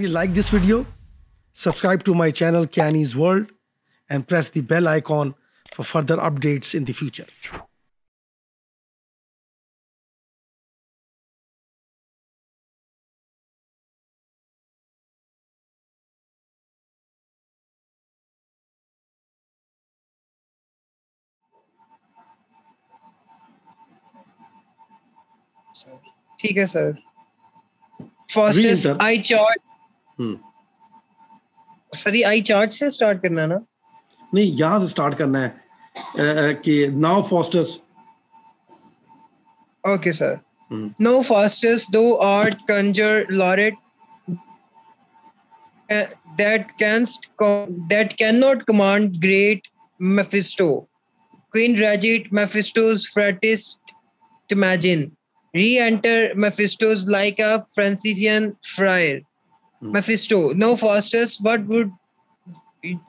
you like this video? Subscribe to my channel Canny's World and press the bell icon for further updates in the future. ठीक है sir first Read, is sir. I chart hmm hmm. Sorry I chart से start करना ना? नहीं यहाँ से start करना है। कि now Faustus okay sir no Faustus thou art conjuror laureate that canst that can not command great Mephisto queen रेजिट मेफिस्टोस फ्रेटिस्ट imagine re-enter Mephistophilis like a Franciscan friar Hmm. Mephisto, no fastest, what would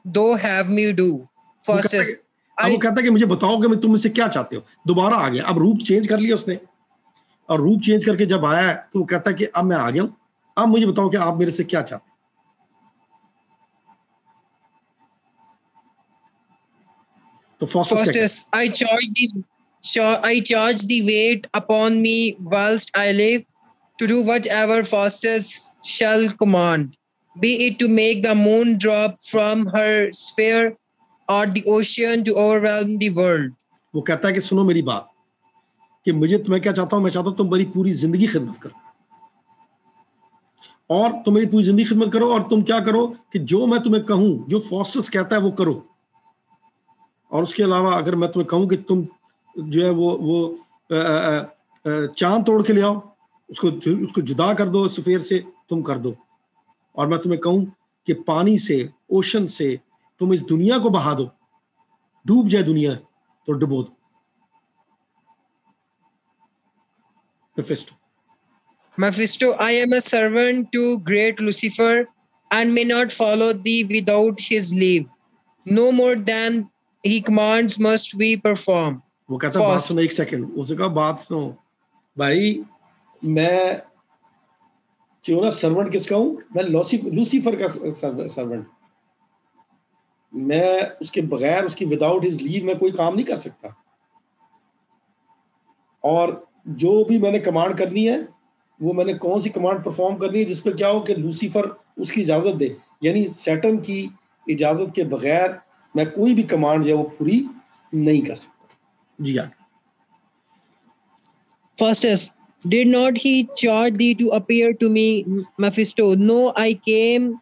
thou have me do? Fastest. अब वो कहता है कि मुझे बताओ कि मैं तुम मुझसे क्या चाहते हो दोबारा आ गया अब रूप चेंज कर लिया उसने और रूप चेंज करके जब आया है तो वो कहता है कि अब मैं आ गया हूँ अब मुझे बताओ कि आप मेरे से क्या चाहते हो तो Faustus, I charge the char- I charge the weight upon me whilst I live to do whatever Faustus shall command, be it to make the moon drop from her sphere or the ocean to overwhelm the world. वो कहता है कि सुनो मेरी बात कि मुझे तुम्हें क्या चाहता हूँ? मैं चाहता हूँ तुम मेरी पूरी ज़िंदगी खिदमत करो। और तुम मेरी पूरी ज़िंदगी खिदमत करो और तुम क्या करो कि जो मैं तुम्हें कहूँ जो फॉस्टर्स कहता है वो करो। और उसके अलावा अगर मैं तुम्हें कहूँ कि तुम जो है वो वो चाँद तोड़ के ले आओ उसको उसको जुदा कर दो सफेर से तुम कर दो और मैं तुम्हें कहूँ कि पानी से ओशन से तुम इस दुनिया को बहा दो डूब जाए दुनिया तो डुबो दो Mephisto. Mephisto, I am a servant to great Lucifer and may not follow thee without his leave. No more than he commands must we perform. वो कहता है बात सुनो एक सेकंड उसने कहा बात सुनो भाई मैं क्यों ना सर्वेंट किसका हूँ? मैं लूसीफर लूसीफर का सर्वेंट मैं उसके बगैर उसकी विदाउट हिज लीव में कोई काम नहीं कर सकता। और जो भी मैंने कमांड करनी है वो मैंने कौन सी कमांड परफॉर्म करनी है जिसपे क्या हो कि लूसीफर उसकी इजाज़त दे। यानी सैटन की इजाज़त के बगैर मैं कोई भी कमांड जो है वो पूरी नहीं कर सकता। जी आगे। Faustus, did not he charge thee to appear to me, Mephisto? No, I came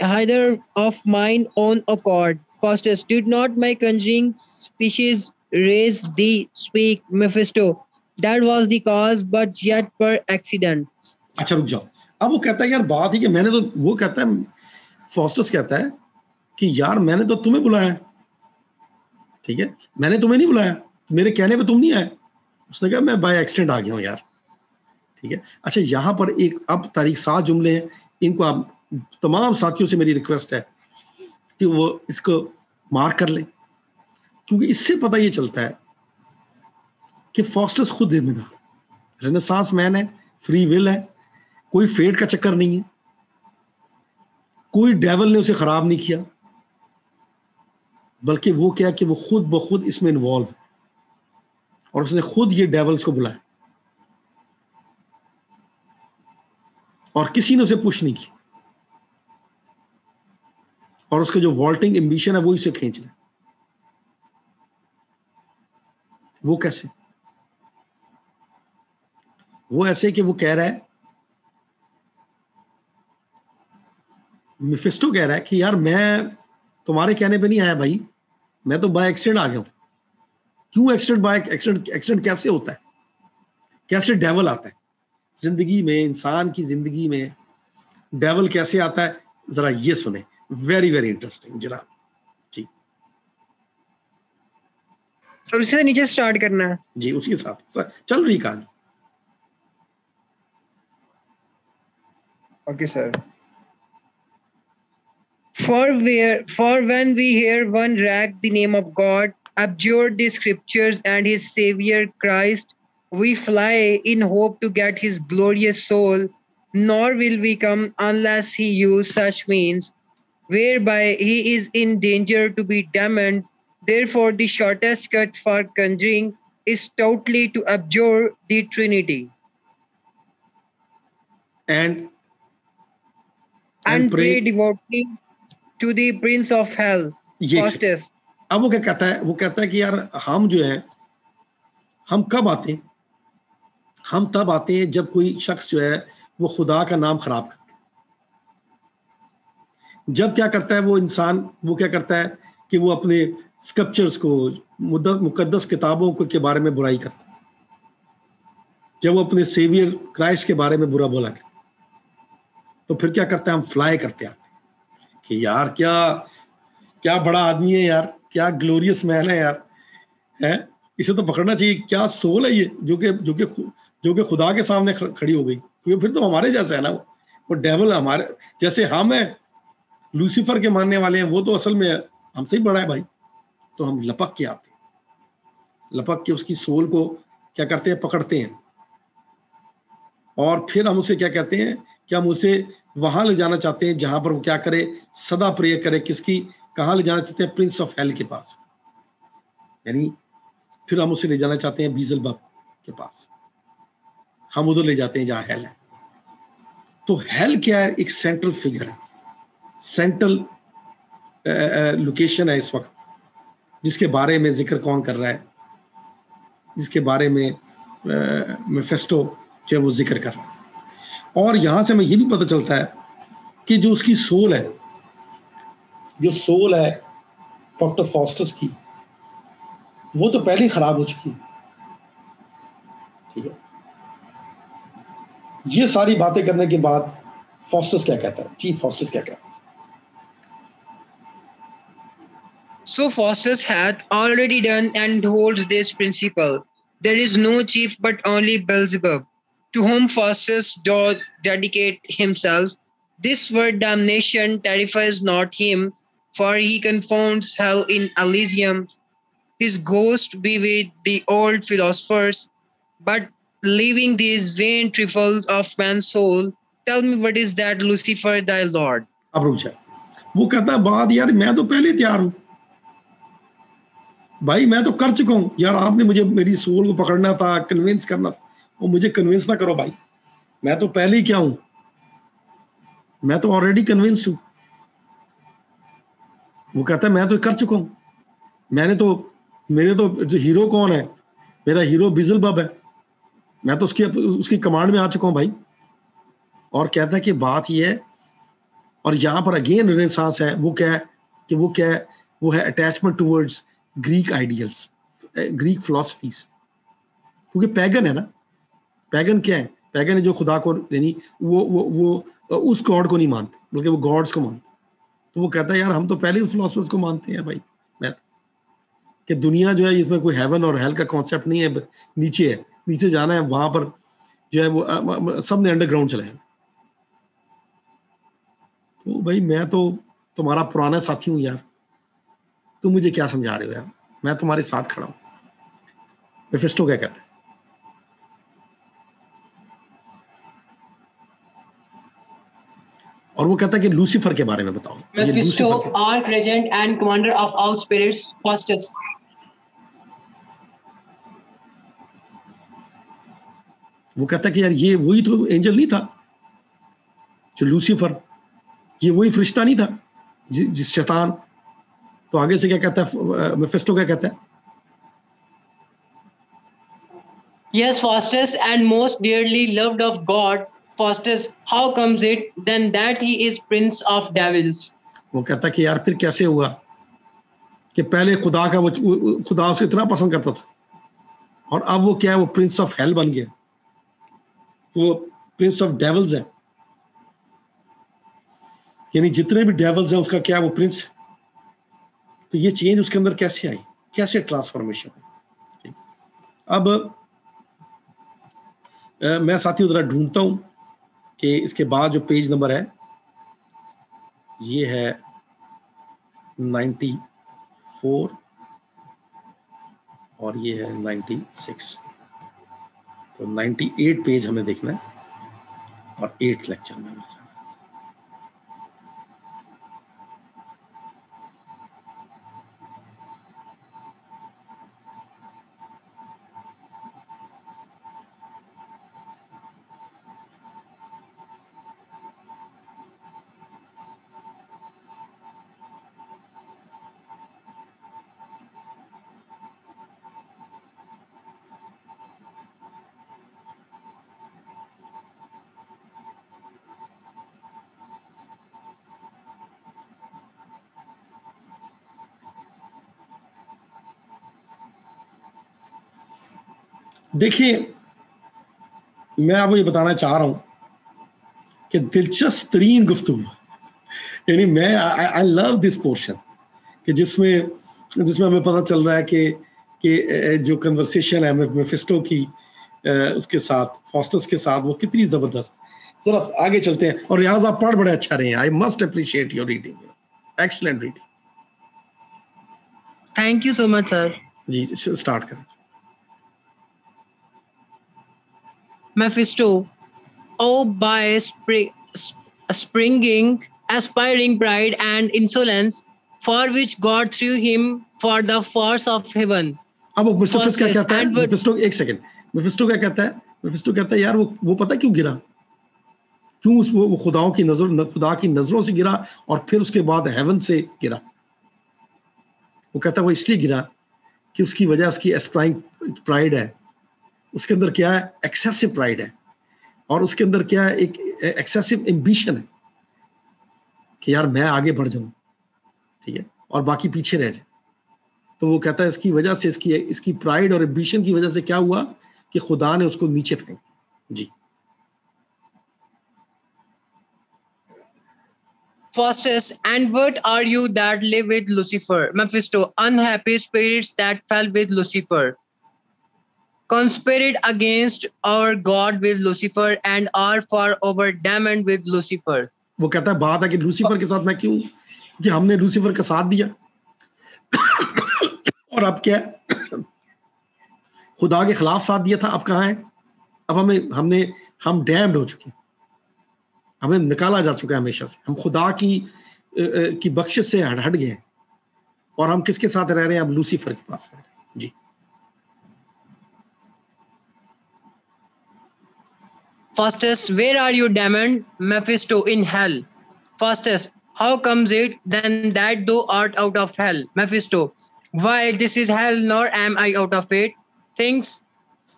either of mine own accord. Faustus, did not my conjuring species raise thee? Speak, Mephisto. That was the cause, but yet per accident. अच्छा रुक जाओ अब वो कहता है यार बात ही कि मैंने तो वो कहता है फॉस्टस कहता है कि यार मैंने तो तुम्हें बुलाया है। ठीक है मैंने तुम्हें नहीं बुलाया मेरे कहने पे तुम नहीं आए उसने कहा मैं बाय एक्सीडेंट आ गया हूँ यार ठीक है? अच्छा यहाँ पर एक अब तारीख सात जुमले हैं। इनको आप तमाम साथियों से मेरी रिक्वेस्ट है कि वो इसको मार्क कर लें। क्योंकि इससे पता ये चलता है कि फॉस्टस खुद जिम्मेदार रेनेसांस मैन है फ्री विल है, कोई फेट का चक्कर नहीं है। कोई डेवल ने उसे खराब नहीं किया। बल्कि वो क्या कि वो खुद ब खुद इसमें इन्वॉल्व और उसने खुद ये डेवल्स को बुलाया। और किसी ने उसे पुश नहीं किया। और उसके जो वॉल्टिंग एम्बिशन है, वो इसे खींच रहा वो कैसे? वो ऐसे कि वो कह रहा है मिफिस्टो कह रहा है कि यार मैं तुम्हारे कहने पे नहीं आया भाई, मैं तो बाय एक्सीडेंट आ गया हूँ। क्यों एक्सीडेंट बाय एक्सीडेंट एक्सीडेंट कैसे होता है? कैसे डेवल आता है? ज़िंदगी में इंसान की ज़िंदगी में डेवल कैसे आता है जरा ये सुने वेरी वेरी इंटरेस्टिंग जनाब जी सर उससे नीचे स्टार्ट करना है जी उसी के साथ चल रही कहानी Okay, sir. For where for when we hear one rag the name of God, abjure the scriptures and his Savior Christ, we fly in hope to get his glorious soul nor will we come unless he use such means whereby he is in danger to be damned. Therefore, the shortest cut for conjuring is totally to abjure the Trinity and and, And pray- pray devotedly to the Prince of Hell, ये Faustus. अब वो क्या कहता है वो कहता है कि यार हम जो है हम कब आते हैं हम तब आते हैं जब कोई शख्स जो है, वो खुदा का नाम खराब करता है। जब क्या करता है, वो इंसान, वो क्या करता है कि वो अपने स्कल्पचर्स को मुकद्दस किताबों को के बारे में बुराई करता है। जब वो अपने सेवियर क्राइस्ट के बारे में बुरा बोला करता तो फिर क्या करते हैं, हम फ्लाई करते हैं कि यार क्या क्या बड़ा आदमी है यार, क्या ग्लोरियस मैन है यार, है? इसे तो पकड़ना चाहिए, क्या सोल है ये, जो कि जो कि जो कि खुदा के सामने खड़ी हो गई। क्योंकि फिर तो हमारे जैसा है ना वो। वो डेवल हमारे। जैसे हम है लूसीफर के मानने वाले हैं, वो तो असल में हमसे ही बड़ा है भाई। तो हम लपक के आते हैं। लपक के उसकी सोल को क्या करते हैं? पकड़ते हैं। और फिर हम उसे क्या कहते हैं कि हम उसे वहाँ ले जाना चाहते हैं, जहाँ पर वो क्या करे? सदा प्रेय करे। किसकी? कहाँ ले जाना चाहते हैं? प्रिंस ऑफ़ हेल के पास। यानी फिर हम उसे ले जाना चाहते हैं बीजल बाप के पास। हम उधर ले जाते हैं जहाँ हेल है। तो हेल क्या है? एक सेंट्रल फिगर है। सेंट्रल लोकेशन है इस वक्त, जिसके बारे में ज़िक्र कौन कर रहा है, जिसके बारे में मेफेस्टो जो है वो ज़िक्र कर रहा है। और यहाँ से हमें ये भी पता चलता है कि जो उसकी सोल है, जो सोल है डॉक्टर फॉस्टस की, वो तो पहले ही खराब हो चुकी है। ठीक है? ये सारी बातें करने के बाद फॉस्टस क्या कहता है चीफ फॉस्टस क्या कहता है So Faustus hath already done and holds this principle. There is no chief but only Beelzebub, to whom Faustus doth dedicate himself. This word damnation terrifies not him, for he confounds hell in Elysium. His ghost be with the old philosophers, but leaving these vain trifles of man's soul, tell me what is that Lucifer thy Lord? अब रुक जाए वो कहता है बात यार मैं तो पहले तैयार हूँ। भाई मैं तो कर चुका हूँ। यार आपने मुझे मेरी सोल को पकड़ना था कन्विंस करना था। वो मुझे कन्विंस ना करो भाई। मैं तो पहले ही क्या हूँ? मैं तो ऑलरेडी कन्विंस्ड हूँ। वो कहता है मैं तो कर चुका हूँ। मैंने तो मेरे तो जो हीरो कौन है? मेरा हीरो बिजल बब है। मैं तो उसकी उसकी कमांड में आ चुका हूँ भाई। और कहता है कि बात यह है, और यहाँ पर अगेन रेनेसांस है, वो क्या है कि वो क्या है, वो है attachment towards Greek ideals Greek philosophies क्योंकि पैगन है ना पैगन क्या है पैगन है जो खुदा को यानी वो वो वो, उस गॉड को नहीं मानते, बल्कि वो गॉड्स को मानते। तो वो कहता है, यार, हम तो पहले ही फिलोसफर्स को मानते हैं भाई, मैं कि दुनिया जो है, इसमें कोई हेवन और हेल का कॉन्सेप्ट नहीं है नीचे है। नीचे जाना है वहाँ पर जो है वो सबने अंडरग्राउंड चले हैं। तो भाई मैं तो तुम्हारा पुराना साथी हूँ यार। तुम मुझे क्या समझा रहे हो यार? मैं तुम्हारे साथ खड़ा हूँ। मेफिस्टो क्या कहते है? और वो कहता है कि लूसीफर के बारे में बताओ। ये Mephisto, लूसीफर के- archregent and commander of all वो कहता है कि यार ये वही तो एंजल नहीं था जो लूसीफर ये वही फरिश्ता नहीं था जिस शैतान। तो आगे से क्या कहता है मेफिस्टो क्या कहता है? Yes, Faustus, and most dearly loved of God, Faustus, how comes it then that he is prince of devils? वो कहता कि यार फिर कैसे हुआ कि पहले खुदा का वो वो- खुदा उसे इतना पसंद करता था? और अब वो क्या है वो प्रिंस ऑफ़ हेल बन गया। वो प्रिंस ऑफ़ डेवल्स है। यानी जितने भी डेवल्स हैं उसका क्या है वो प्रिंस है तो ये चेंज उसके अंदर कैसे आई? कैसे ट्रांसफॉर्मेशन अब अ, मैं साथियों जरा ढूंढता हूँ कि इसके बाद जो पेज नंबर है ये है 94 और ये है 96 तो 98 पेज हमें देखना है और एट लेक्चर में मिल जाए देखिए मैं आपको ये बताना चाह रहा हूँ कि दिलचस्प तरीन गुफ्तु यानी मैं आई लव दिस पोर्शन कि जिसमें जिसमें हमें पता चल रहा है कि कि जो कन्वर्सेशन है मेफिस्टो की उसके साथ फॉस्टर्स के साथ वो कितनी ज़बरदस्त। जरा आगे चलते हैं। और रियाज आप पढ़ बड़े अच्छा रहे हैं। I must appreciate your reading excellent reading thank you so much sir ji start करें। Mephisto, oh by spring, springing, aspiring pride and insolence, for which God threw him for the force of heaven. अब मिस्टोफिस क्या कहता है? मिफिस्टो एक second मिफिस्टो क्या कहता है? मिफिस्टो कहता है यार वो वो पता क्यों गिरा? क्यों उस वो, वो खुदाओं की नज़र खुदा की नज़रों से गिरा और फिर उसके बाद हेवन से गिरा? वो कहता है वो इसलिए गिरा कि उसकी वजह उसकी एस्प्राइंग प्राइड है। उसके अंदर क्या है? एक्सेसिव प्राइड है। और उसके अंदर क्या है? एक एक्सेसिव एम्बिशन है कि यार मैं आगे बढ़ जाऊँ। ठीक है? और बाकी पीछे रह जाए। तो वो कहता है इसकी वजह से इसकी इसकी प्राइड और एम्बिशन की वजह से क्या हुआ कि खुदा ने उसको नीचे फेंक जी। Faustus, and what are you that live with Lucifer? Mephisto, unhappy spirits that fell with Lucifer. Conspired against our God with Lucifer and are for our damned with Lucifer. वो कहता है, बात है कि लूसीफर के साथ मैं क्यों कि हमने लूसीफर का साथ दिया। और अब क्या खुदा के खिलाफ साथ दिया था, अब कहाँ है? अब हमें, हमने, हम डैम्ड हो चुके हमें निकाला जा चुका है हमेशा से। हम खुदा की की बख्शिश से हट हट गए और हम किसके साथ रह रहे हैं? अब लूसीफर के पास हैं। जी। Faustus, where are you, damned Mephisto in hell? Faustus, how comes it then that thou art out of hell? Mephisto, why this is hell, nor am I out of it. Things,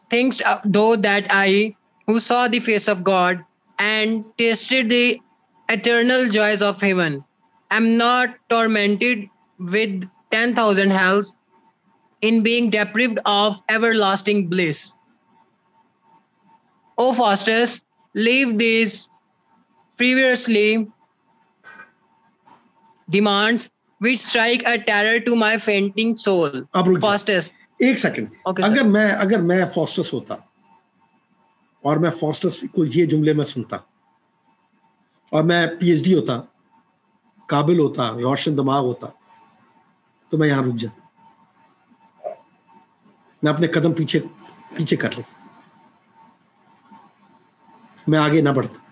things uh, though that I, who saw the face of God and tasted the eternal joys of heaven, am not tormented with ten thousand hells in being deprived of everlasting bliss. O Faustus, leave these previously demands which strike a terror to my fainting soul. अब Faustus. एक second okay, अगर sir. मैं अगर मैं Faustus होता और मैं Faustus को ये जुमले में सुनता और मैं पीएचडी होता काबिल होता रोशन दिमाग होता तो मैं यहाँ रुक जाता मैं अपने कदम पीछे पीछे कर लेता मैं आगे ना बढ़ता।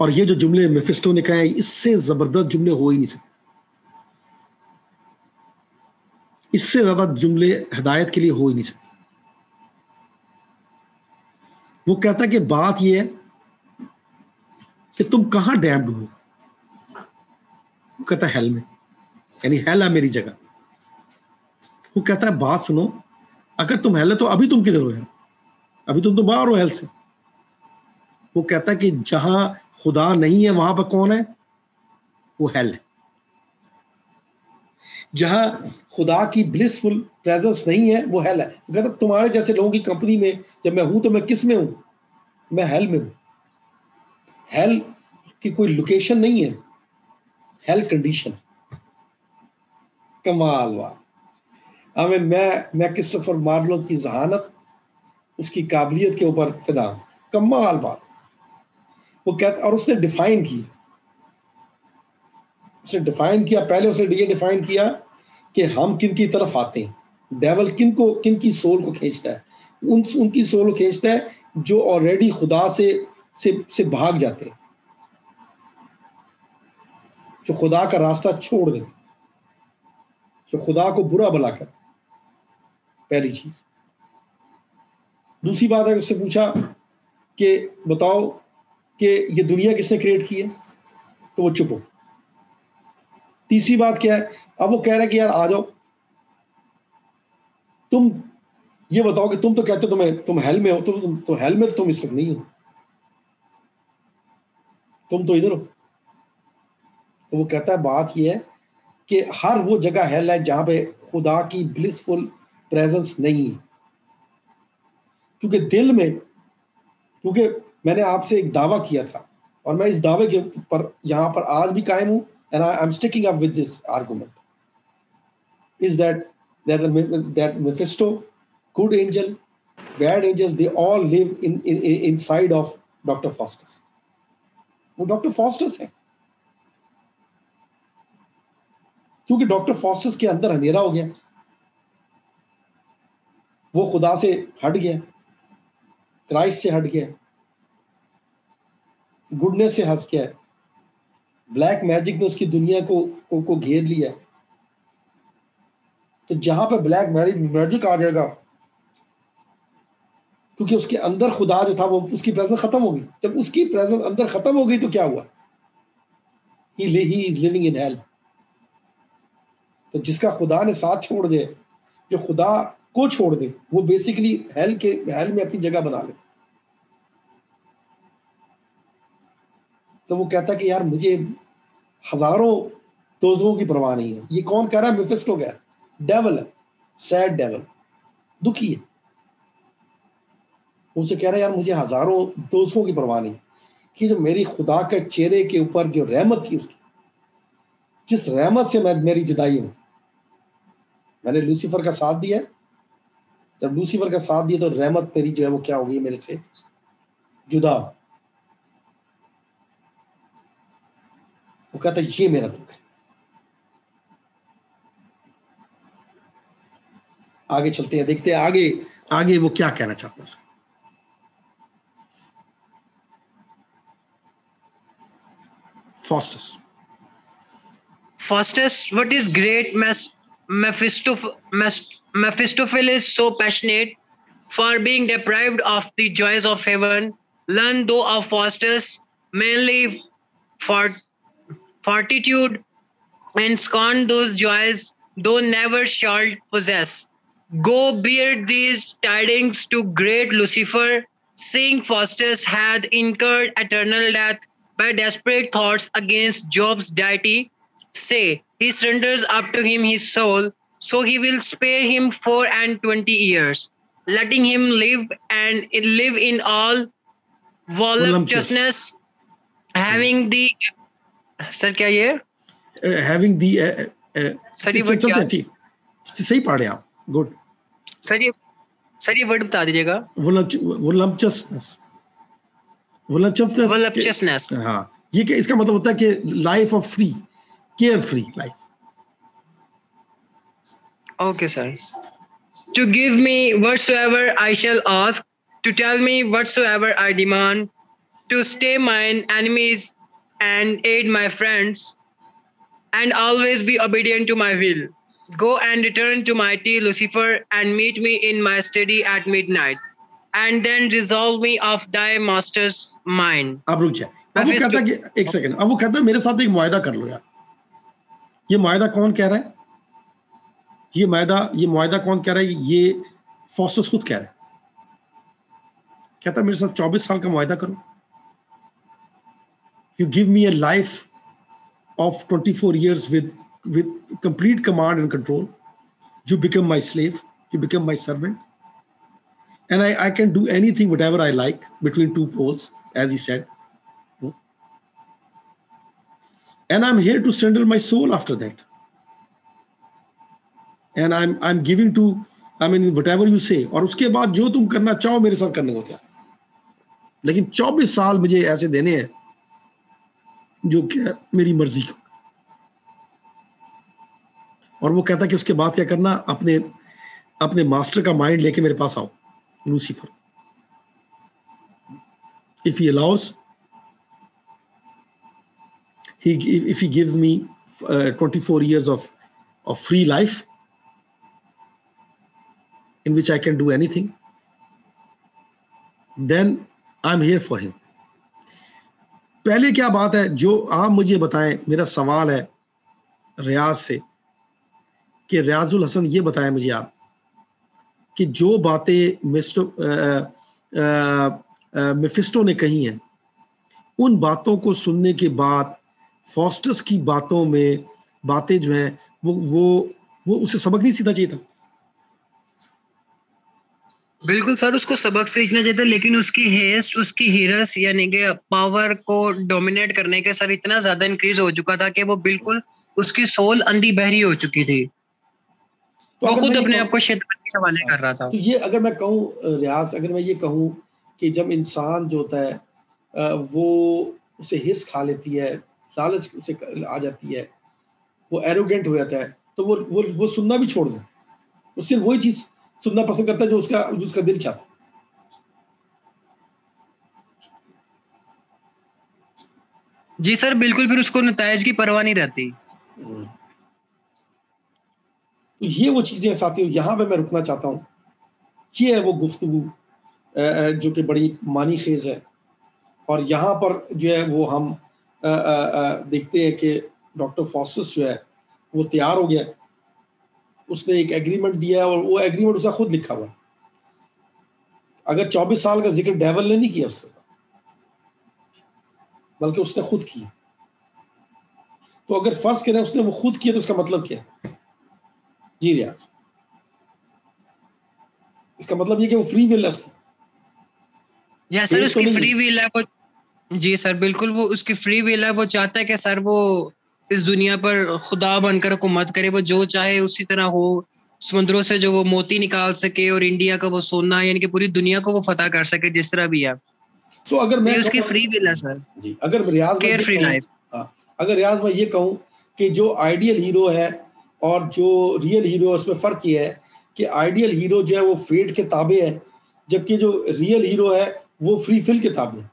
और ये जो जुमले मेफिस्टो ने कहा, इससे ज़बरदस्त जुमले हो ही नहीं सकते। इससे ज़्यादा जुमले हिदायत के लिए हो ही नहीं सकते। वो कहता कि बात यह है कि तुम कहाँ डैम्ड हो? कहता हेल में। यानी हेल है मेरी जगह। वो कहता है, बात सुनो, अगर तुम हेल है तो अभी तुम किधर हो यार? अभी तुम तो बाहर हो हेल्थ से। वो कहता है कि जहाँ खुदा नहीं है, वहाँ पर कौन है? वो हेल है। जहाँ खुदा की ब्लिसफुल प्रेजेंस नहीं है, वो हेल है। कहता तुम्हारे जैसे लोगों की कंपनी में, जब मैं हूँ तो मैं किसमें हूँ? मैं हेल में हूँ। हेल की कोई लोकेशन नहीं है। हेल कंडीशन कमाल वाह। हमें, मैं मैं क्रिस्टोफर मार्लो की जहानत उसकी काबिलियत के ऊपर फिदा। कमाल बात। वो कहता, और उसने डिफाइन की। उसने डिफाइन किया, पहले उसने ये डिफाइन किया कि हम किन की तरफ़ आते हैं। डेवल किन को किन की सोल को खींचता है? उन, उनकी सोल को खींचता है जो ऑलरेडी खुदा से से से भाग जाते हैं। जो खुदा का रास्ता छोड़ देते जो खुदा को बुरा भला कर पहली चीज़। दूसरी बात है उससे पूछा कि बताओ कि ये दुनिया किसने क्रिएट की है तो वो चुप हो। तीसरी बात क्या है? अब वो कह रहे हैं कि यार आ जाओ। तुम ये बताओ कि तुम तो कहते हो तुम्हें, तुम हेल में हो तो तुम तो हेल में तुम इस वक्त नहीं हो। तुम तो इधर हो। तो वो कहता है, बात ये है कि हर वो जगह हेल है जहाँ पे खुदा की ब्लिसफुल प्रेजेंस नहीं है। क्योंकि दिल में, क्योंकि मैंने आपसे एक दावा किया था और मैं इस दावे के पर यहाँ पर आज भी कायम हूँ and I am sticking up with this argument is that that that Mephisto good angel angel they all live in inside of doctor Faustus वो डॉक्टर फॉस्टस है। क्योंकि डॉक्टर फॉस्टस के अंदर अंधेरा हो गया। वो खुदा से हट गया। क्राइस्ट से हट गया गुडनेस से हट गया ब्लैक मैजिक ने उसकी दुनिया को को, को घेर लिया। तो जहाँ पे ब्लैक मैजिक आ जाएगा क्योंकि उसके अंदर खुदा जो था वो उसकी प्रेजेंस खत्म होगी। जब उसकी प्रेजेंस अंदर खत्म हो गई तो क्या हुआ? He he is living in hell तो जिसका खुदा ने साथ छोड़ दे जो खुदा को छोड़ दे, वो बेसिकली हेल के हेल में अपनी जगह बना ले। तो वो कहता कि यार मुझे हज़ारों दोजों की परवाह नहीं है। ये कौन कह रहा है? मिफिस्टो कह डेवल है। सैड डेवल दुखी है। उनसे कह रहा है, यार मुझे हज़ारों दोस्तों की परवाह नहीं कि जो मेरी खुदा के चेहरे के ऊपर जो रहमत थी उसकी, जिस रहमत से मैं, मेरी जुदाई हूँ मैंने लूसीफर का साथ दिया जब लूसीफर का साथ दिया तो रहमत मेरी जो है वो क्या हो गई मेरे से? जुदा। वो कहता ये मेरा दुख है। आगे चलते हैं देखते हैं आगे आगे वो क्या कहना चाहता है Faustus. Faustus, what is great Mephistoph- Mephistopheles so passionate for being deprived of the joys of heaven, learn though of Faustus, mainly for fortitude and scorn those joys, though never shall possess. Go bear these tidings to great Lucifer, seeing Faustus had incurred eternal death by desperate thoughts against Job's deity, say, he surrenders up to him his soul, so he will spare him four and twenty years, letting him live and live in all voluptuousness, having the sir क्या ये having the uh, uh, sir ये word क्या ठीक सही पढ़े आप good sir ये sir ये वर्ड बता दीजिएगा voluptuousness voluptuousness हाँ ये क्या इसका मतलब होता है कि life of free care free life Okay, sir. To give me whatsoever I shall ask, to tell me whatsoever I demand, to stay mine enemies and aid my friends, and always be obedient to my will. Go and return to mighty Lucifer and meet me in my study at midnight, and then resolve me of thy master's mind. अब रुक जाए अब वो कहता है कि एक second अब वो कहता है मेरे साथ एक मुआयदा कर लो यार ये मुआयदा कौन कह रहा है ये मैदा ये मुआदा कौन कह रहा है? ये फोसस खुद कह रहा है। कहता मेरे साथ 24 साल का मुआदा करो। You give me a life of 24 four years with with complete command and control you become my slave you become my servant and I I can do anything whatever I like between two poles as he said and I am here to surrender my soul after that and am giving to I mean whatever you say और उसके बाद जो तुम करना चाहो मेरे साथ करने को क्या लेकिन 24 साल मुझे ऐसे देने हैं जो क्या मेरी मर्ज़ी को। और वो कहता कि उसके बाद क्या करना अपने अपने मास्टर का माइंड लेके मेरे पास आओ Lucifer If he allows, he if he gives me uh, 24 years of of free life in which I can do anything, then I'm here for him. पहले क्या बात है जो आप मुझे बताएँ मेरा सवाल है रियाज से कि रियाजुल हसन ये बताएँ मुझे आप कि जो बातें मिस्टो मिफिस्टो ने कही हैं उन बातों को सुनने के बाद फॉस्टर्स की बातों में बातें जो हैं वो वो वो उसे सबक नहीं सीधा चाहिए था बिल्कुल सर उसको सबक सीखना चाहिए था लेकिन उसकी हेस्ट उसकी हीरस यानी कि पावर को डोमिनेट करने के सर इतना ज़्यादा इंक्रीज हो चुका था कि वो बिल्कुल उसकी सोल अंधी बहरी हो चुकी थी। तो वो खुद अपने आप को के हवाले कर रहा था। तो ये अगर मैं कहूँ रियाज अगर मैं ये कहूँ कि जब इंसान जो होता है वो उसे हिर्स खा लेती है लालच उसे आ जाती है वो एरोगेंट हो जाता है तो वो वो वो सुनना भी छोड़ देता है। वो सिर्फ़ वही चीज़ सुनना पसंद करता है जो उसका जो उसका दिल चाहता जी सर बिल्कुल फिर उसको नतज की परवाह नहीं रहती। हम्म। तो ये वो चीज़ें साथियों यहाँ पे मैं रुकना चाहता हूँ। ये है वो गुफ्तु जो कि बड़ी मानी खेज है। और यहाँ पर जो है वो हम देखते हैं कि डॉक्टर फॉस्टस जो है वो तैयार हो गया। उसने एक एग्रीमेंट दिया है और वो एग्रीमेंट उसका खुद लिखा हुआ है। अगर 24 साल का ज़िक्र डेवल ने नहीं किया उससे बल्कि उसने खुद किया। तो अगर फ़र्ज़ करें उसने वो खुद किया तो उसका मतलब क्या जी रियाज। इसका मतलब ये कि वो फ्री विल है उसकी। या सर उसकी फ्री विल है। वो जी सर बिल्कुल वो उसकी फ्री विल है वो चाहता है कि सर वो इस दुनिया पर खुदा बनकर हुकूमत करे वो जो चाहे उसी तरह हो। समुद्रों से जो वो मोती निकाल सके और इंडिया का वो सोना यानी कि पूरी दुनिया को वो फतह कर सके जिस तरह भी है। तो अगर मैं उसकी फ्री विल है सर जी अगर रियाज केयर फ्री लाइफ अगर रियाज मैं ये कहूँ कि जो आइडियल हीरो है और जो रियल हीरो है उसमें फ़र्क ये है कि आइडियल हीरो जो है वो फेट के ताबे है जबकि जो रियल हीरो है वो फ्री फिल के ताबे है।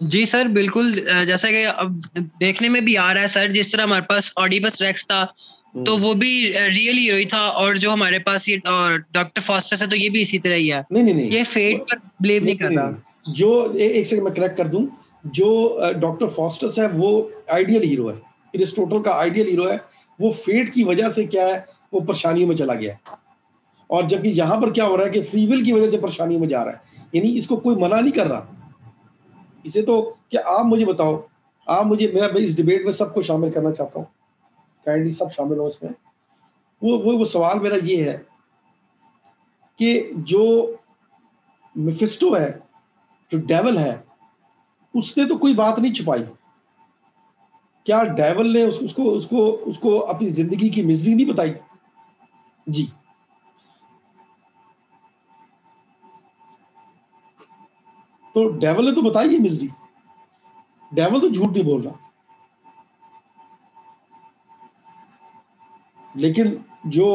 जी सर बिल्कुल जैसा कि अब देखने में भी आ रहा है सर जिस तरह हमारे पास ऑडिबस रेक्स था तो हम्म। वो भी रियल हीरो ही था और जो हमारे पास ये डॉक्टर फॉस्टस है तो ये भी इसी तरह ही है। नहीं नहीं नहीं। ये फेट पर ब्लेम नहीं, नहीं कर रहा। जो एक सेकंड मैं करेक्ट कर दूँ जो डॉक्टर फॉस्टस है वो आइडियल हीरो है। एरिस्टोटल का आइडियल हीरो है। वो फेट की वजह से क्या है वो परेशानियों में चला गया है। और जबकि यहाँ पर क्या हो रहा है कि फ्री विल की वजह से परेशानियों में जा रहा है। यानी इसको कोई मना नहीं कर रहा। इसे तो क्या आप मुझे बताओ आप मुझे मैं इस डिबेट में सबको शामिल करना चाहता हूँ। काइंडली सब शामिल हो इसमें। वो वो वो सवाल मेरा ये है कि जो मिफिस्टो है जो डेवल है उसने तो कोई बात नहीं छुपाई। क्या डेवल ने उस, उसको उसको उसको अपनी ज़िंदगी की मिजरी नहीं बताई? जी। तो डेवल ने तो बताई है मिजरी डेवल तो झूठ नहीं बोल रहा। लेकिन जो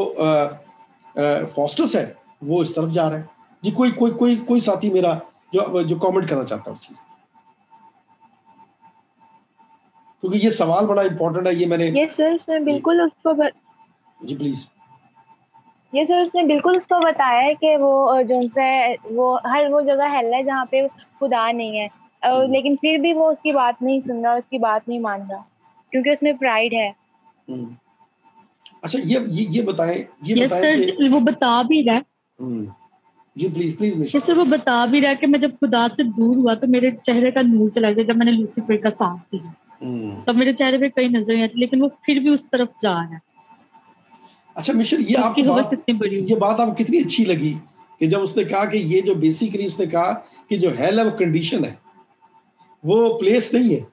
फॉस्टर्स है वो इस तरफ़ जा रहा है। जी कोई कोई कोई कोई साथी मेरा जो जो कमेंट करना चाहता है उस चीज़ क्योंकि ये सवाल बड़ा इंपॉर्टेंट है ये मैंने ये सर उसने बिल्कुल उसको ब... जी प्लीज़ ये सर उसने बिल्कुल उसको बताया है कि वो जो से वो हर वो जगह हेल है जहाँ पे खुदा नहीं है। हम्म। लेकिन फिर भी वो उसकी बात नहीं सुन रहा उसकी बात नहीं मान रहा क्योंकि उसमें प्राइड है। हम्म। अच्छा ये ये ये बताएँ ये बताएँ सर वो बता भी रहा है। हम्म। जी प्लीज़ प्लीज़ मिशा सर वो बता भी रहा कि मैं जब खुदा से दूर हुआ तो मेरे चेहरे का नूर चला गया जब मैंने लूसीफर का साथ दिया। तब तो मेरे चेहरे पे कई नज़र आती लेकिन वो फिर भी उस तरफ़ जा रहा है। अच्छा मिशन ये आपकी बात बड़ी ये बात आपको कितनी अच्छी लगी कि जब उसने कहा कि ये जो बेसिकली उसने कहा कि जो हेल है वो कंडीशन है वो प्लेस नहीं है।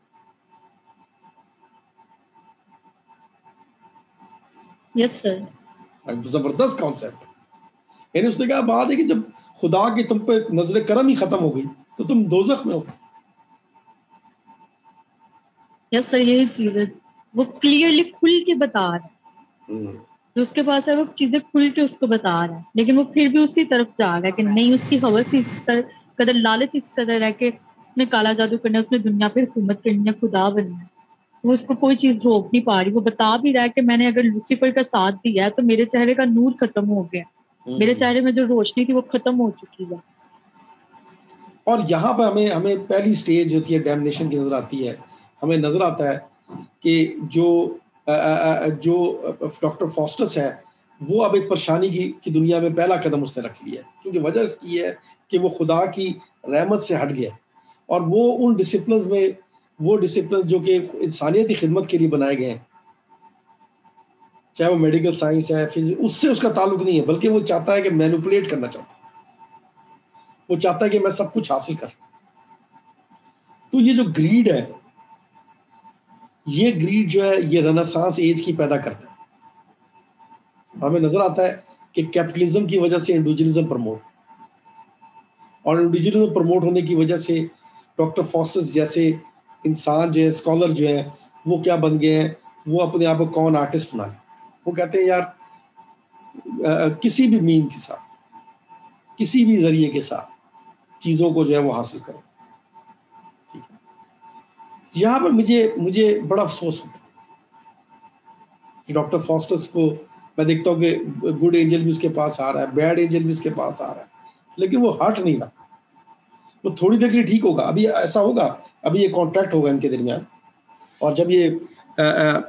यस सर ज़बरदस्त कॉन्सेप्ट यानी उसने कहा बात है कि जब खुदा की तुम पे नज़र करम ही खत्म हो गई तो तुम दोजख में हो यस सर यही चीज़ है। वो क्लियरली खुल के बता रहा है। हम्म। जो उसके पास है वो चीज़ें खुल के उसको बता रहा है। लेकिन वो फिर भी उसी तरफ़ जा रहा है कि नहीं उसकी हवस इस कदर लालच इस कदर है कि उसने काला जादू करना है उसने दुनिया पे हुकूमत करनी है खुदा बनना है। वो उसको कोई चीज़ रोक नहीं पा रही वो बता भी रहा है कि मैंने अगर लूसीफर का साथ दिया है तो मेरे चेहरे का नूर खत्म हो गया मेरे हम्म। चेहरे में जो रोशनी थी वो खत्म हो चुकी है। और यहाँ पर हमें हमें पहली स्टेज होती है डैमनेशन की नज़र आती है। हमें नज़र आता है कि जो जो डॉक्टर फॉस्टस है वो अब एक परेशानी की, की दुनिया में पहला कदम उसने रख लिया है। क्योंकि वजह इसकी है कि वो खुदा की रहमत से हट गया। और वो उन डिसिप्लिन में वो डिसिप्लिन जो कि इंसानियत खिदमत के लिए बनाए गए हैं। चाहे वो मेडिकल साइंस है फिजिक्स उससे उसका ताल्लुक नहीं है बल्कि वो चाहता है कि मैनुपुलेट करना चाहता है। वो चाहता है कि मैं सब कुछ हासिल कर तो ये जो ग्रीड है ये ग्रीड जो है ये रनासांस एज की पैदा करता है। हमें नज़र आता है कि कैपिटलिज्म की वजह से इंडिविजुअलिज्म प्रमोट और इंडिविजुअलिज्म प्रमोट होने की वजह से डॉक्टर फॉसस जैसे इंसान जो है स्कॉलर जो है वो क्या बन गए हैं? वो अपने आप को कौन आर्टिस्ट बनाए वो कहते हैं यार आ, किसी भी मीन के साथ किसी भी ज़रिए के साथ चीज़ों को जो है वो हासिल करो। यहाँ पर मुझे मुझे बड़ा अफसोस होता है डॉक्टर फॉस्टर्स को मैं देखता हूँ कि गुड एंजल भी उसके पास आ रहा है बैड एंजल भी उसके पास आ रहा है लेकिन वो हट नहीं रहा। वो थोड़ी देर के लिए ठीक होगा। अभी ऐसा होगा अभी ये कॉन्ट्रैक्ट होगा इनके दरमियान और जब ये आ, आ,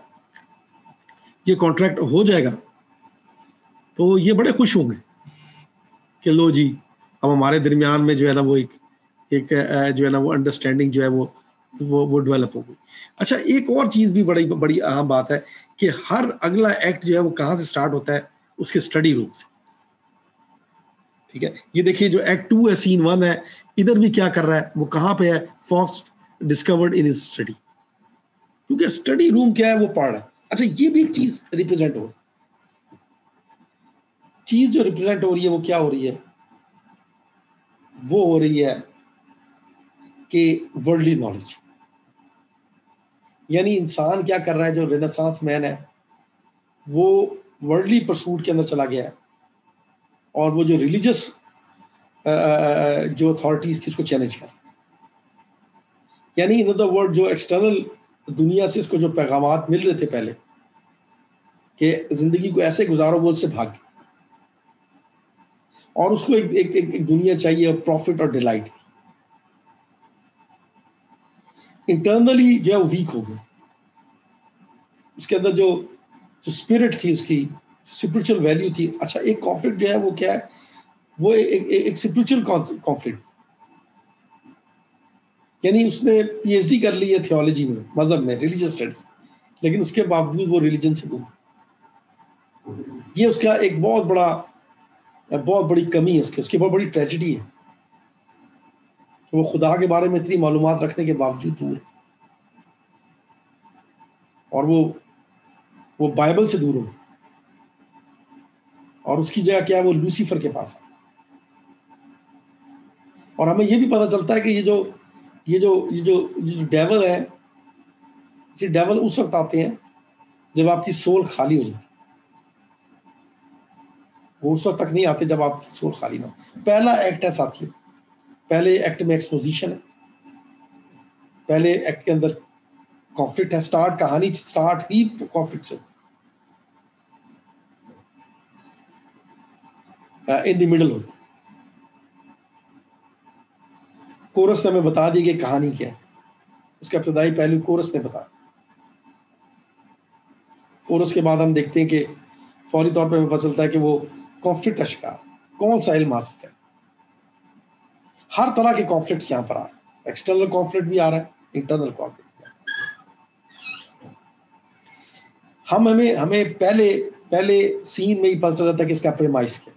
ये कॉन्ट्रैक्ट हो जाएगा तो ये बड़े खुश होंगे कि लो जी अब हमारे दरमियान में जो है ना वो एक एक जो है ना वो अंडरस्टैंडिंग जो है वो वो वो डेवलप हो गई। अच्छा एक और चीज़ भी बड़ी बड़ी अहम बात है कि हर अगला एक्ट जो है वो कहाँ से स्टार्ट होता है? उसके स्टडी रूम से। ठीक है? ये देखिए, जो एक्ट टू है सीन वन है, इधर भी क्या कर रहा है? वो कहाँ पे है? फॉक्स डिस्कवर्ड इन स्टडी क्योंकि स्टडी रूम क्या है? वो पढ़ रहा है। अच्छा ये भी एक चीज़ रिप्रेजेंट हो चीज़ जो रिप्रेजेंट हो रही है, वो क्या हो रही है? वो हो रही है कि वर्ल्डली नॉलेज यानी इंसान क्या कर रहा है जो रेनेसांस मैन है वो वर्ल्डली परसूट के अंदर चला गया है। और वो जो रिलीजियस जो अथॉरिटीज थी उसको चैलेंज कर यानी इन अदर वर्ड जो एक्सटर्नल दुनिया से उसको जो पैगाम मिल रहे थे पहले कि ज़िंदगी को ऐसे गुजारो वो उससे भाग और उसको एक एक, एक, एक दुनिया चाहिए प्रॉफिट और डिलाइट इंटरनली जो है वो वीक हो गई उसके अंदर जो जो स्पिरिट थी उसकी स्पिरिचुअल वैल्यू थी। अच्छा एक कॉन्फ्लिक्ट जो है वो क्या है? वो एक एक स्पिरिचुअल कॉन्फ्लिक्ट यानी उसने पीएचडी कर ली है थियोलॉजी में मज़हब में रिलीजियस स्टडीज़ लेकिन उसके बावजूद वो रिलीजन से दूर ये उसका एक बहुत बड़ा, बहुत बड़ी कमी है उसकी। उसकी बहुत बड़ी ट्रेजिडी है। कि वो खुदा के बारे में इतनी मालूम रखने के बावजूद दूर। है और वो वो बाइबल से दूर हो और उसकी जगह क्या है? वो लूसीफर के पास है और हमें ये भी पता चलता है कि ये जो ये जो ये जो ये जो डेवल है, ये डेवल उस वक्त आते हैं जब आपकी सोल खाली हो जाए वो उस वक्त तक नहीं आते जब आपकी सोल खाली ना पहला एक्ट है साथियों पहले एक्ट में एक्सपोजिशन है। पहले एक्ट के अंदर कॉन्फ्लिक्ट है। स्टार्ट कहानी स्टार्ट ही कॉन्फ्लिक्ट से। इन द मिडल होती कोरस ने हमें बता दी कि कहानी क्या है। उसका इब्तदाई पहलू कोरस ने बता कोरस के बाद हम देखते हैं कि फौरी तौर पर हमें पता चलता है कि वो कॉन्फ्लिक्ट का शिकार कौन सा इल्म हासिल करें? हर तरह के कॉन्फ्लिक्ट यहाँ पर आ रहे हैं। एक्सटर्नल कॉन्फ्लिक्ट भी आ रहा है इंटरनल कॉन्फ्लिक्ट हम हमें हमें पहले पहले सीन में ही पता चल जाता है कि इसका प्रेमाइस क्या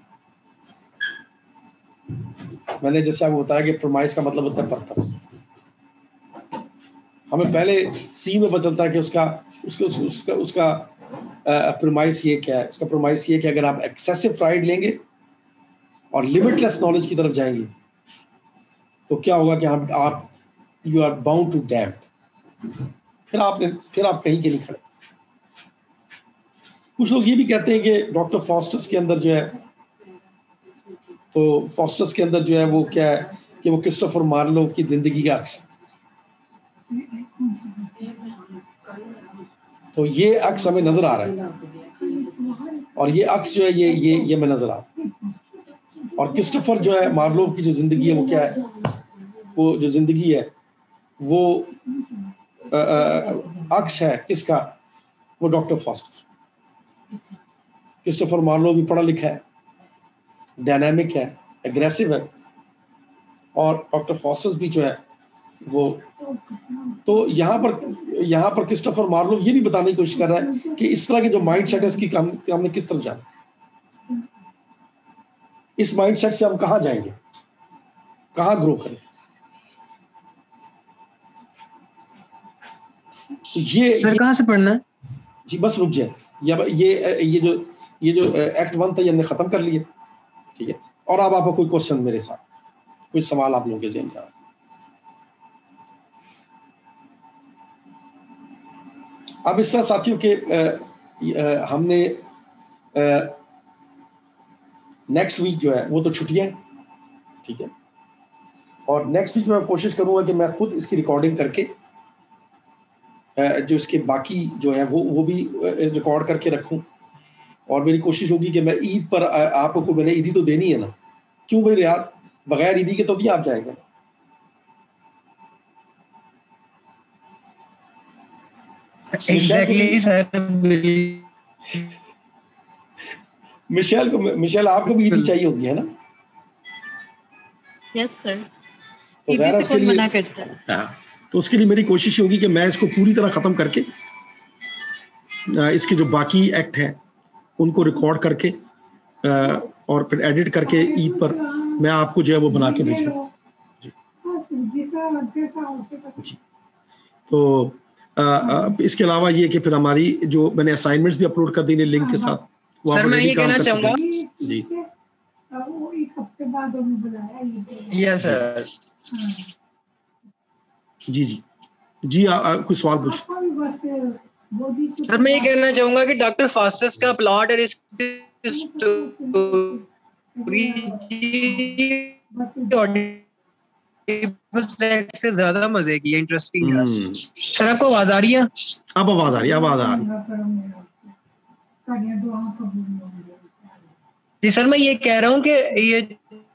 मैंने जैसे आपको बताया कि प्रोमाइस का मतलब होता है पर्पस हमें पहले सी में पता चलता है कि उसका, उसके, उसका उसका उसका प्रोमाइस ये क्या है। उसका प्रोमाइस ये कि अगर आप एक्सेसिव प्राइड लेंगे और लिमिटलेस नॉलेज की तरफ़ जाएँगे तो क्या होगा कि आप आप you are bound to damn फिर आप फिर आप कहीं के नहीं खड़े। कुछ लोग ये भी कहते हैं कि डॉक्टर फॉस्टस के अंदर जो है तो फॉस्टस के अंदर जो है वो क्या है कि वो क्रिस्टोफर मार्लोव की ज़िंदगी का अक्स। तो ये अक्स हमें नज़र आ रहा है। और ये अक्स जो है, ये ये ये हमें नज़र आ रहा और क्रिस्टोफर जो है, मार्लोव की जो ज़िंदगी है वो क्या है? वो जो ज़िंदगी है, वो अक्स है किसका? वो डॉक्टर फॉस्टस। क्रिस्टोफर मार्लो भी पढ़ा लिखा है, डायनामिक है, एग्रेसिव है, और डॉक्टर फॉस्टस भी जो है, वो तो यहाँ पर यहाँ पर क्रिस्टोफर मार्लो ये भी बताने की कोशिश कर रहा है कि इस तरह के जो माइंड सेट है, इसकी काम, हमने किस तरफ़ जाना इस माइंड सेट से हम कहा जाएँगे? कहा ग्रो करें? ये सर कहाँ से पढ़ना है? जी बस रुक जाए। ये ये ये जो ये जो एक्ट वन था ये हमने खत्म कर लिए ठीक है? और अब आपको कोई क्वेश्चन मेरे साथ। कोई सवाल आप लोगों के जहन में अब इस तरह साथियों के हमने नेक्स्ट वीक जो है वो तो छुट्टियाँ ठीक है? और नेक्स्ट वीक मैं कोशिश करूँगा कि मैं खुद इसकी रिकॉर्डिंग करके जो इसके बाकी जो है वो वो भी रिकॉर्ड करके रखूँ। और मेरी कोशिश होगी कि मैं ईद पर आपको मैंने ईदी तो देनी है ना। क्यों भाई रियाज? बगैर ईदी के तो भी आप जाएँगे। सर मिशेल को मिशेल आपको भी ईदी चाहिए होगी है ना? यस सर तो उसके लिए मना करता है। हाँ। तो उसके लिए मेरी कोशिश होगी कि मैं इसको पूरी तरह ख़त्म करके इसके जो बाकी एक्ट हैं उनको रिकॉर्ड करके और फिर एडिट करके ईद पर मैं आपको जो है वो बना के भेजूँ जी। तो आ, आ, इसके अलावा ये कि फिर हमारी जो मैंने असाइनमेंट्स भी अपलोड कर दी ने लिंक के साथ सर मैं ये कहना चाहूँगा जी। यस सर जी जी। जी आ, आ, कोई सवाल पूछ। सर मैं ये कहना चाहूँगा कि डॉक्टर फास्टस का प्लॉट और से ज़्यादा मज़े की इंटरेस्टिंग हम्म। सर आपको आवाज़ आ रही है? अब आवाज़ आ रही है आवाज़ आ रही जी सर मैं ये कह रहा हूँ कि ये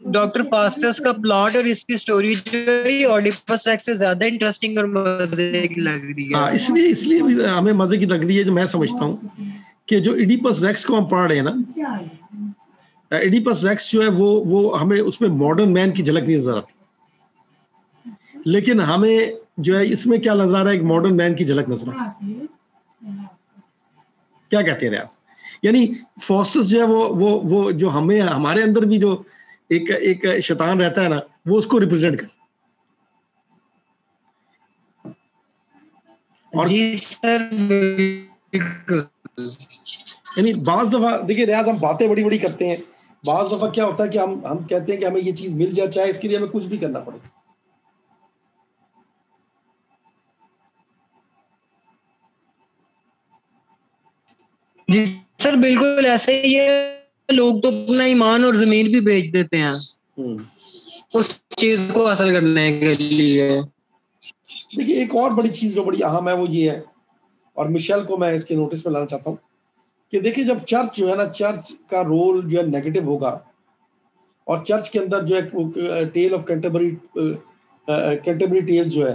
डॉक्टर फास्टस का प्लॉट और इसकी स्टोरी जो है ऑडिपस रेक्स से ज़्यादा इंटरेस्टिंग और मज़े की लग रही है। हाँ इसलिए इसलिए हमें मज़े की लग रही है जो मैं समझता हूँ कि जो इडिपस रेक्स को हम पढ़ रहे हैं ना इडिपस रेक्स जो है वो वो हमें उसमें मॉडर्न मैन की झलक नहीं नज़र आती। लेकिन हमें जो है, इसमें क्या नज़र आ रहा है? एक मॉडर्न मैन की झलक नज़र आ रही क्या कहते हैं रियाज यानी फॉस्टस जो है वो वो वो जो हमें, हमारे अंदर भी जो एक एक शैतान रहता है ना वो उसको रिप्रेजेंट कर। और जी सर यानी बाज दफ़ा देखिए रियाज हम बातें बड़ी बड़ी करते हैं। बाज दफ़ा क्या होता है कि हम हम कहते हैं कि हमें ये चीज़ मिल जाए चाहे इसके लिए हमें कुछ भी करना पड़े। जी सर बिल्कुल ऐसे ही है। लोग तो अपना ईमान और ज़मीन भी बेच देते हैं हम्म। उस चीज़ को हासिल करने के लिए देखिए एक और बड़ी चीज़ जो बड़ी अहम है वो ये है और मिशेल को मैं इसके नोटिस में लाना चाहता हूँ कि देखिए जब चर्च जो है ना चर्च का रोल जो है नेगेटिव होगा और चर्च के अंदर जो है tale of Canterbury Canterbury tales जो है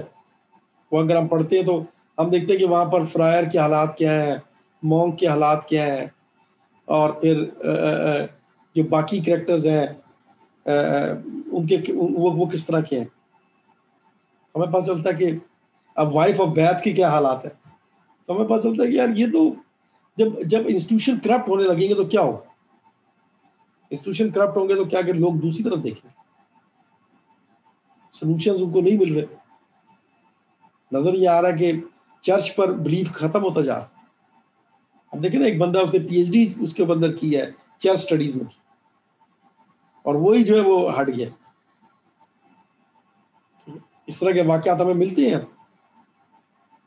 वो अगर हम पढ़ते हैं तो हम देखते हैं कि वहाँ पर फ्रायर के हालात क्या है मोंग के हालात क्या है और फिर जो बाकी करेक्टर्स हैं उनके वो वो किस तरह के हैं? हमें पता चलता है कि अब वाइफ ऑफ़ बैथ के क्या हालात है? तो हमें पता चलता है कि यार, ये तो जब जब इंस्टीट्यूशन करप्ट होने लगेंगे तो क्या होगा इंस्टीट्यूशन करप्ट होंगे तो क्या कि लोग दूसरी तरफ़ देखेंगे? सोल्यूशन उनको नहीं मिल रहे। नज़र ये आ रहा है कि चर्च पर बिलीफ खत्म होता जा रहा अब देखे ना, एक बंदा उसने पीएचडी उसके अंदर की है चर्च स्टडीज़ में की। और वही जो है वो हट गया। इस तरह के वाक्यात हमें मिलते हैं।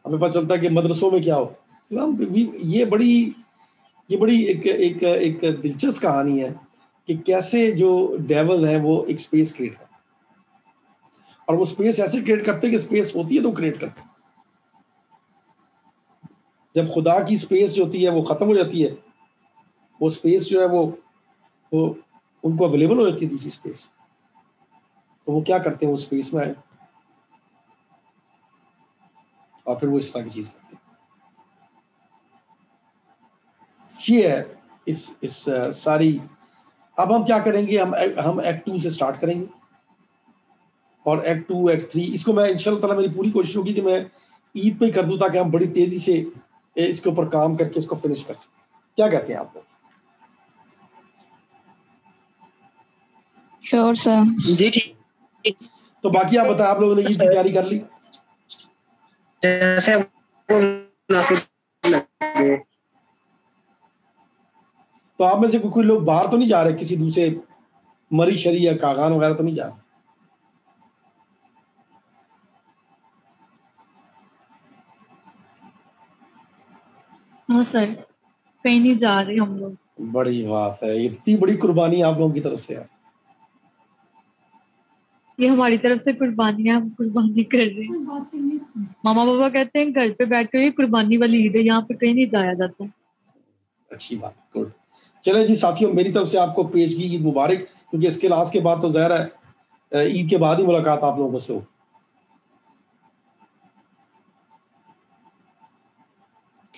हमें पता चलता है कि मदरसों में क्या हो। तो ये बड़ी ये बड़ी एक एक एक दिलचस्प कहानी है कि कैसे जो डेवल है वो एक स्पेस क्रिएट करते और वो स्पेस ऐसे क्रिएट करते कि स्पेस होती है तो क्रिएट करते जब खुदा की स्पेस जो होती है, वो खत्म हो जाती है, वो स्पेस जो है वो वो उनको अवेलेबल हो जाती है दूसरी स्पेस तो वो क्या करते हैं, वो स्पेस में आए और फिर वो इस तरह की चीज़ करते हैं। है इस इस सारी, अब हम क्या करेंगे, हम हम एक्ट टू से स्टार्ट करेंगे। और एक्ट टू एक्ट थ्री इसको मैं, इंशाल्लाह मेरी पूरी कोशिश होगी कि मैं ईद पे कर दूँ ताकि हम बड़ी तेज़ी से इसके ऊपर काम करके इसको फिनिश कर सकें क्या कहते हैं आप लोग? श्योर सर जी ठीक। तो बाकी आप बताएँ आप लोगों ने ईद की तैयारी कर ली? जैसे तो आप में से कोई कोई लोग बाहर तो नहीं जा रहे? किसी दूसरे मरी शरी या कागान वगैरह तो नहीं जा रहे? हाँ सर कहीं नहीं जा रहे हम लोग। बड़ी बात है इतनी बड़ी कुर्बानी आप लोगों की तरफ़ से यार ये हमारी तरफ़ से कुर्बानी है हम कुर्बानी कर रहे हैं। मामा बाबा कहते हैं घर पे बैठ कर ये कुर्बानी वाली ईद है यहाँ पे कहीं नहीं जाया जाता। अच्छी बात गुड चले जी साथियों मेरी तरफ़ से आपको पेश की ईद मुबारक क्योंकि इसके लास्ट के बाद तो जहर है ईद के बाद ही मुलाकात आप लोगों से हो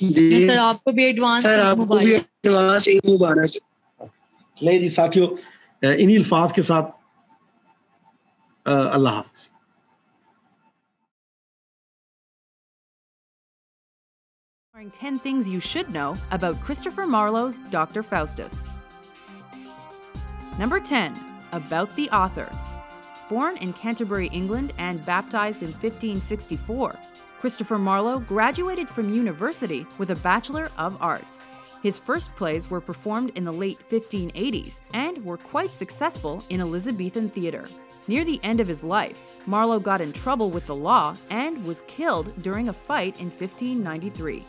सर आपको भी एडवांस सर आपको भी एडवांस ईद मुबारक ले जी साथियों इन्हीं अल्फाज के साथ अल्लाह हाफिज Exploring 10 things you should know about Christopher Marlowe's Dr. Faustus. Number 10. About the author. Born in Canterbury, England, and baptized in 1564, Christopher Marlowe graduated from university with a Bachelor of Arts. His first plays were performed in the late 1580s and were quite successful in Elizabethan theatre. Near the end of his life, Marlowe got in trouble with the law and was killed during a fight in 1593.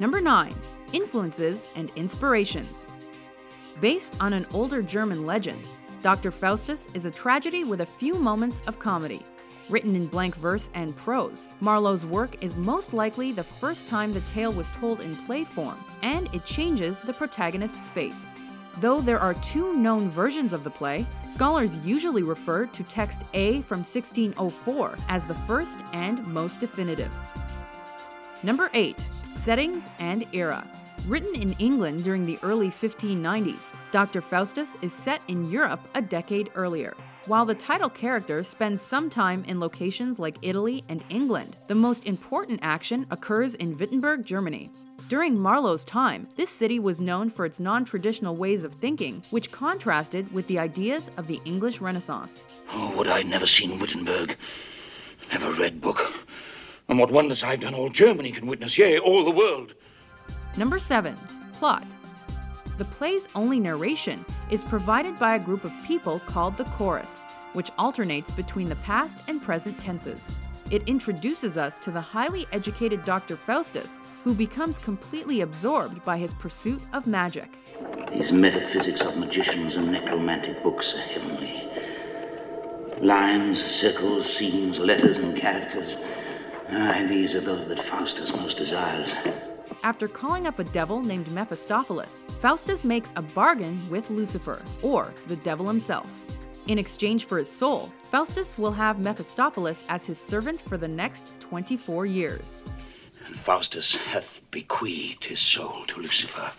Number 9. Influences and Inspirations. Based on an older German legend, Dr. Faustus is a tragedy with a few moments of comedy. Written in blank verse and prose, Marlowe's work is most likely the first time the tale was told in play form, and it changes the protagonist's fate. Though there are two known versions of the play, scholars usually refer to text A from 1604 as the first and most definitive. Number 8. Settings and Era. Written in England during the early 1590s, Dr. Faustus is set in Europe a decade earlier. While the title character spends some time in locations like Italy and England, the most important action occurs in Wittenberg, Germany. During Marlowe's time, this city was known for its non traditional ways of thinking, which contrasted with the ideas of the English Renaissance. Oh, would I'd never seen Wittenberg, never read book. And what wonders I've done, all Germany can witness, yea, all the world. Number 7. Plot. The play's only narration is provided by a group of people called the chorus, which alternates between the past and present tenses. It introduces us to the highly educated Dr. Faustus, who becomes completely absorbed by his pursuit of magic. These metaphysics of magicians and necromantic books are heavenly. Lines, circles, scenes, letters, and characters. Aye, these are those that Faustus most desires. After calling up a devil named Mephistopheles, Faustus makes a bargain with Lucifer, or the devil himself. In exchange for his soul, Faustus will have Mephistopheles as his servant for the next 24 years. And Faustus hath bequeathed his soul to Lucifer.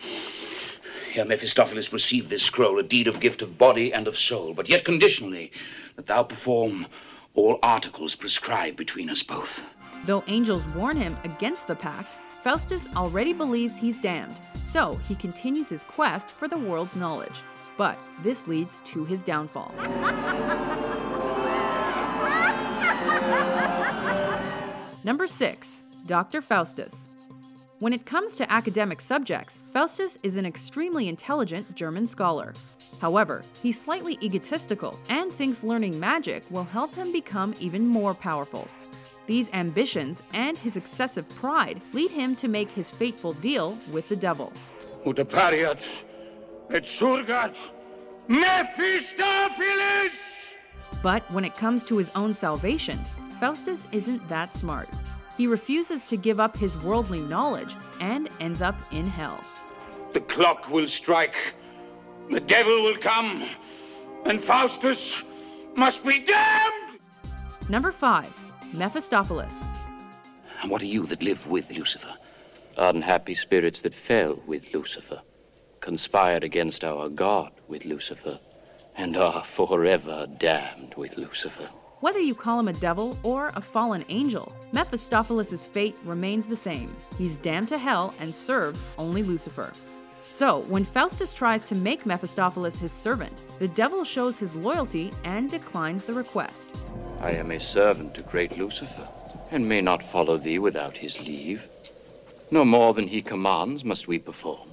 Here Mephistopheles received this scroll, a deed of gift of body and of soul, but yet conditionally that thou perform all articles prescribed between us both. Though angels warn him against the pact, Faustus already believes he's damned, so he continues his quest for the world's knowledge. But this leads to his downfall. Number 6. Dr. Faustus. When it comes to academic subjects, Faustus is an extremely intelligent German scholar. However, he's slightly egotistical and thinks learning magic will help him become even more powerful. These ambitions and his excessive pride lead him to make his fateful deal with the devil. Ut et surgat Mephistopheles! But when it comes to his own salvation, Faustus isn't that smart. He refuses to give up his worldly knowledge and ends up in hell. The clock will strike, the devil will come, and Faustus must be damned! Number 5. Mephistopheles. And what are you that live with Lucifer? Unhappy spirits that fell with Lucifer, conspired against our God with Lucifer, and are forever damned with Lucifer. Whether you call him a devil or a fallen angel, Mephistopheles' fate remains the same. He's damned to hell and serves only Lucifer. So, when Faustus tries to make Mephistopheles his servant, the devil shows his loyalty and declines the request. I am a servant to great Lucifer, and may not follow thee without his leave. No more than he commands must we perform.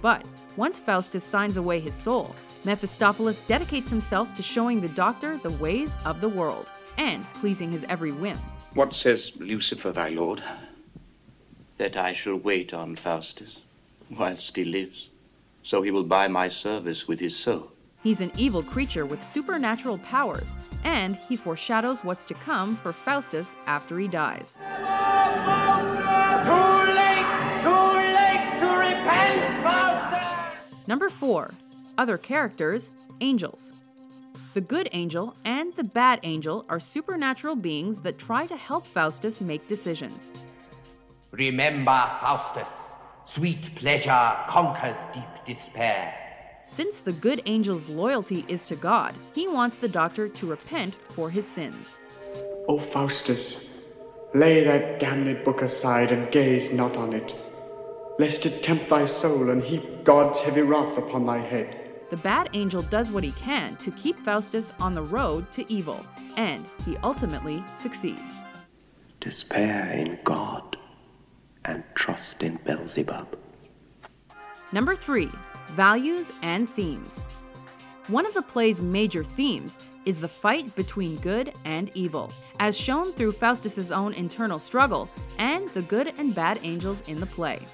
But once Faustus signs away his soul, Mephistopheles dedicates himself to showing the doctor the ways of the world and pleasing his every whim. What says Lucifer, thy lord? That I shall wait on Faustus whilst he lives, so he will buy my service with his soul. He's an evil creature with supernatural powers, and he foreshadows what's to come for Faustus after he dies. Too late! Too late to repent, Faustus! Number 4. Other characters, angels. The good angel and the bad angel are supernatural beings that try to help Faustus make decisions. Remember, Faustus, sweet pleasure conquers deep despair. Since the good angel's loyalty is to God, he wants the doctor to repent for his sins. O Faustus, lay that damned book aside and gaze not on it, lest it tempt thy soul and heap God's heavy wrath upon thy head. The bad angel does what he can to keep Faustus on the road to evil, and he ultimately succeeds. Despair in God and trust in Beelzebub. Number 3. Values and Themes. One of the play's major themes is the fight between good and evil, as shown through Faustus's own internal struggle and the good and bad angels in the play.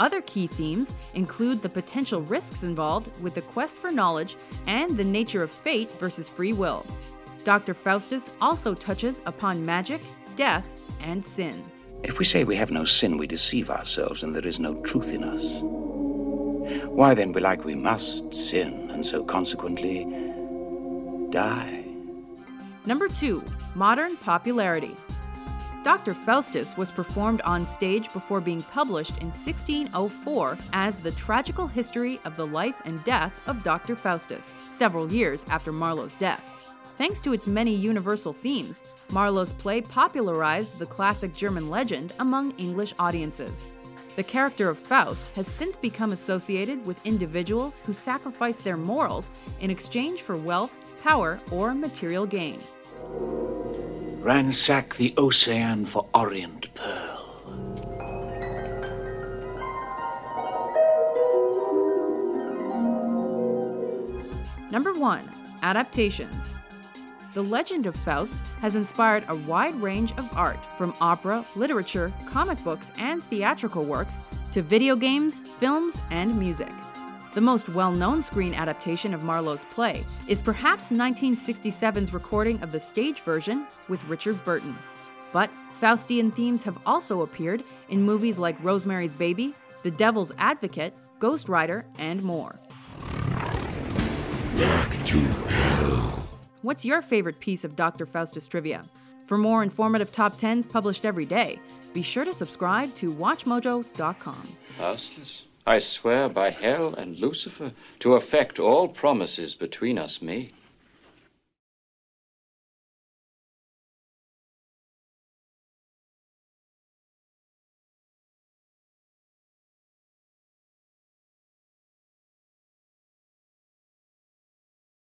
Other key themes include the potential risks involved with the quest for knowledge and the nature of fate versus free will. Dr. Faustus also touches upon magic, death, and sin. If we say we have no sin, we deceive ourselves and there is no truth in us. Why then, belike we must sin, and so consequently die. Number 2. Modern Popularity. Dr. Faustus was performed on stage before being published in 1604 as The Tragical History of the Life and Death of Dr. Faustus, several years after Marlowe's death. Thanks to its many universal themes, Marlowe's play popularized the classic German legend among English audiences. The character of Faust has since become associated with individuals who sacrifice their morals in exchange for wealth, power, or material gain. Ransack the ocean for Orient Pearl. Number 1. Adaptations. The legend of Faust has inspired a wide range of art, from opera, literature, comic books, and theatrical works, to video games, films, and music. The most well known screen adaptation of Marlowe's play is perhaps 1967's recording of the stage version with Richard Burton. But Faustian themes have also appeared in movies like Rosemary's Baby, The Devil's Advocate, Ghost Rider, and more. Back to. What's your favorite piece of Dr. Faustus trivia? For more informative top 10s published every day, be sure to subscribe to WatchMojo.com. Faustus, I swear by hell and Lucifer to effect all promises between us made.